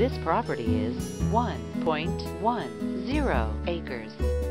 This property is 1.10 acres.